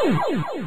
Oh, oh, oh.